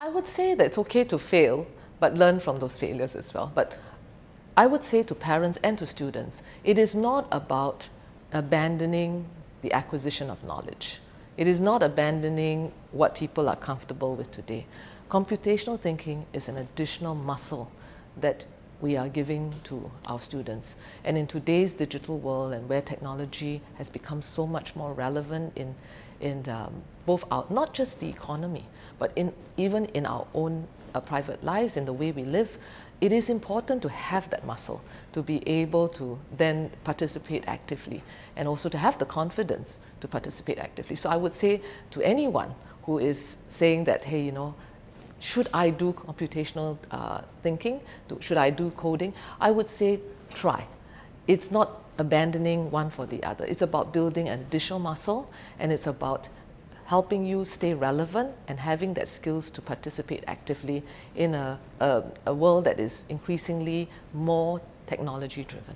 I would say that it's okay to fail, but learn from those failures as well. But I would say to parents and to students, it is not about abandoning the acquisition of knowledge. It is not abandoning what people are comfortable with today. Computational thinking is an additional muscle that we are giving to our students. And in today's digital world and where technology has become so much more relevant in, in um, both our, not just the economy, but in, even in our own uh, private lives, in the way we live, it is important to have that muscle to be able to then participate actively and also to have the confidence to participate actively. So I would say to anyone who is saying that, hey, you know, should I do computational uh, thinking? should I do coding? I would say try. It's not abandoning one for the other. It's about building an additional muscle and it's about helping you stay relevant and having that skills to participate actively in a, a, a world that is increasingly more technology driven.